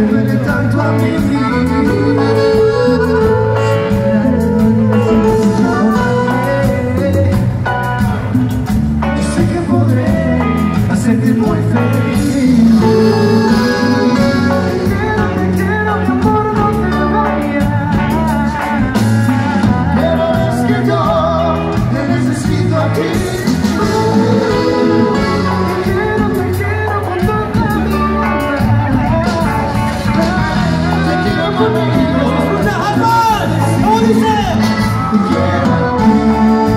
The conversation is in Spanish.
me duele tanto a mi y sé que podré hacerte muy feliz Quiero, quiero, te quiero mi amor, no te vayas pero es que yo Música